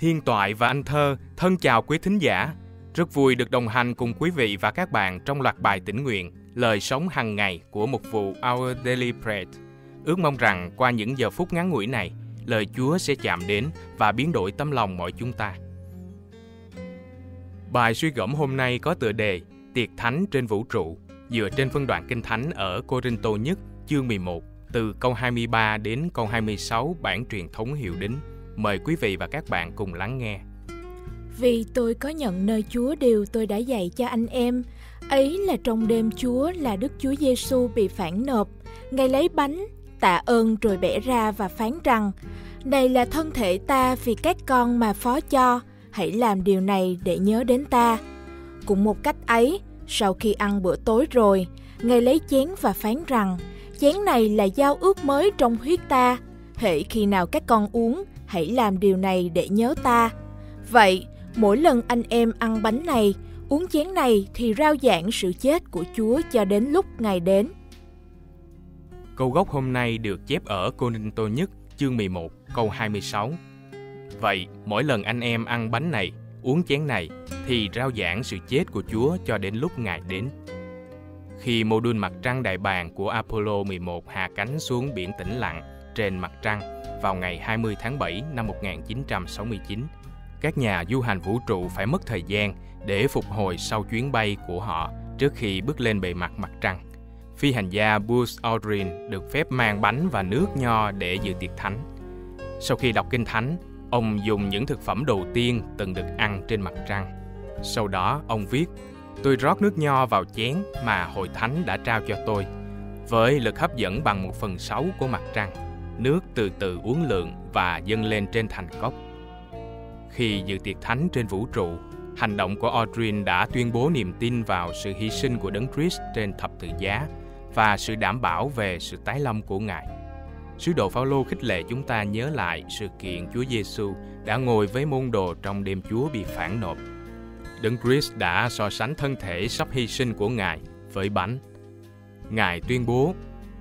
Thiên Toại và anh Thơ thân chào quý thính giả. Rất vui được đồng hành cùng quý vị và các bạn trong loạt bài tỉnh nguyện, lời sống hàng ngày của một vụ Our Daily Bread. Ước mong rằng qua những giờ phút ngắn ngủi này, lời Chúa sẽ chạm đến và biến đổi tâm lòng mọi chúng ta. Bài suy gẫm hôm nay có tựa đề Tiệc Thánh trên vũ trụ, dựa trên phân đoạn Kinh Thánh ở Cô-rinh-tô nhất, chương 11, từ câu 23 đến câu 26 bản truyền thống hiệu đính. Mời quý vị và các bạn cùng lắng nghe. Vì tôi có nhận nơi Chúa điều tôi đã dạy cho anh em, ấy là trong đêm Chúa là Đức Chúa Giêsu bị phản nộp, Ngài lấy bánh, tạ ơn rồi bẻ ra và phán rằng: Này là thân thể ta vì các con mà phó cho, hãy làm điều này để nhớ đến ta. Cũng một cách ấy, sau khi ăn bữa tối rồi, Ngài lấy chén và phán rằng: Chén này là giao ước mới trong huyết ta, hễ khi nào các con uống, hãy làm điều này để nhớ ta. Vậy, mỗi lần anh em ăn bánh này, uống chén này thì rao giảng sự chết của Chúa cho đến lúc Ngài đến. Câu gốc hôm nay được chép ở Cô Ninh Tô Nhất, chương 11, câu 26. Vậy, mỗi lần anh em ăn bánh này, uống chén này, thì rao giảng sự chết của Chúa cho đến lúc Ngài đến. Khi mô đun mặt trăng đại bàng của Apollo 11 hạ cánh xuống biển tĩnh lặng trên mặt trăng vào ngày 20 tháng 7 năm 1969, các nhà du hành vũ trụ phải mất thời gian để phục hồi sau chuyến bay của họ trước khi bước lên bề mặt mặt trăng. Phi hành gia Buzz Aldrin được phép mang bánh và nước nho để dự tiệc thánh. Sau khi đọc kinh thánh, ông dùng những thực phẩm đầu tiên từng được ăn trên mặt trăng. Sau đó, ông viết, tôi rót nước nho vào chén mà hội thánh đã trao cho tôi, với lực hấp dẫn bằng một phần sáu của mặt trăng. Từ từ uốn lượn và dâng lên trên thành cốc. Khi dự tiệc thánh trên vũ trụ, hành động của Audrey đã tuyên bố niềm tin vào sự hy sinh của Đấng Christ trên thập tự giá và sự đảm bảo về sự tái lâm của Ngài. Sứ đồ Phaolô khích lệ chúng ta nhớ lại sự kiện Chúa Giêsu đã ngồi với môn đồ trong đêm Chúa bị phản nộp. Đấng Christ đã so sánh thân thể sắp hy sinh của Ngài với bánh. Ngài tuyên bố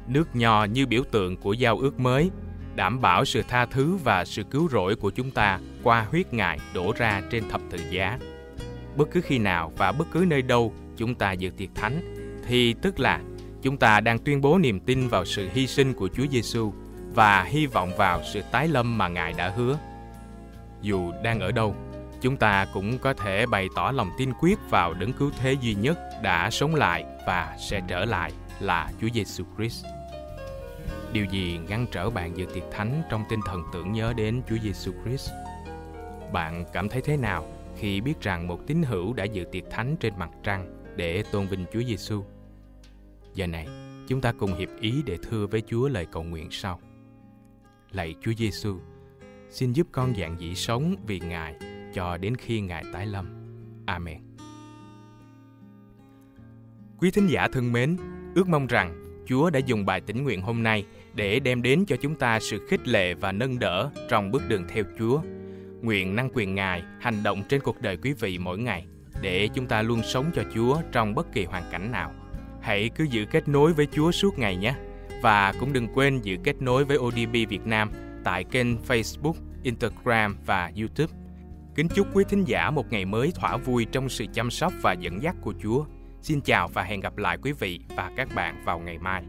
nước nho như biểu tượng của giao ước mới, đảm bảo sự tha thứ và sự cứu rỗi của chúng ta qua huyết Ngài đổ ra trên thập tự giá. Bất cứ khi nào và bất cứ nơi đâu chúng ta dự tiệc thánh, thì tức là chúng ta đang tuyên bố niềm tin vào sự hy sinh của Chúa Giêsu và hy vọng vào sự tái lâm mà Ngài đã hứa. Dù đang ở đâu, chúng ta cũng có thể bày tỏ lòng tin quyết vào đấng cứu thế duy nhất đã sống lại và sẽ trở lại là Chúa Giêsu Christ. Điều gì ngăn trở bạn dự tiệc thánh trong tinh thần tưởng nhớ đến Chúa Giêsu Christ? Bạn cảm thấy thế nào khi biết rằng một tín hữu đã dự tiệc thánh trên mặt trăng để tôn vinh Chúa Giêsu? Giờ này, chúng ta cùng hiệp ý để thưa với Chúa lời cầu nguyện sau. Lạy Chúa Giêsu, xin giúp con dạng dĩ sống vì Ngài cho đến khi Ngài tái lâm. Amen. Quý thính giả thân mến, ước mong rằng Chúa đã dùng bài tĩnh nguyện hôm nay để đem đến cho chúng ta sự khích lệ và nâng đỡ trong bước đường theo Chúa. Nguyện năng quyền Ngài hành động trên cuộc đời quý vị mỗi ngày để chúng ta luôn sống cho Chúa trong bất kỳ hoàn cảnh nào. Hãy cứ giữ kết nối với Chúa suốt ngày nhé. Và cũng đừng quên giữ kết nối với ODB Việt Nam tại kênh Facebook, Instagram và YouTube. Kính chúc quý thính giả một ngày mới thỏa vui trong sự chăm sóc và dẫn dắt của Chúa. Xin chào và hẹn gặp lại quý vị và các bạn vào ngày mai.